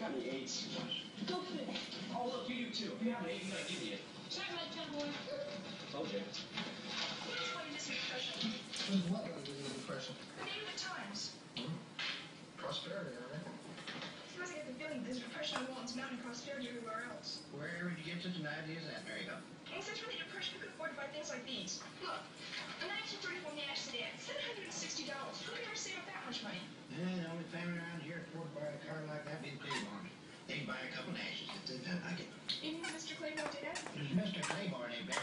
you got any AIDS? Go fish. Oh, look, you do too. If you have AIDS, you gotta give me it. Sorry about John-Boy. Told you. That's why you miss depression. Who's what under the depression? The name of the times. Hmm? Prosperity, all right. You must get the feeling there's depression in Walton's Mountain prosperity everywhere else. Where would you get such an idea as that, Mary Go? In such really depression, you could afford to buy things like these. Look, a 1934 Nash sedan, $760. Who could ever save up that much money? Yeah, the only family around here afford to buy a car like that be the Claiborne. They can buy a couple Nashes if they felt like it. Even Mr. Claymore did that? Mr. Claiborne they buried,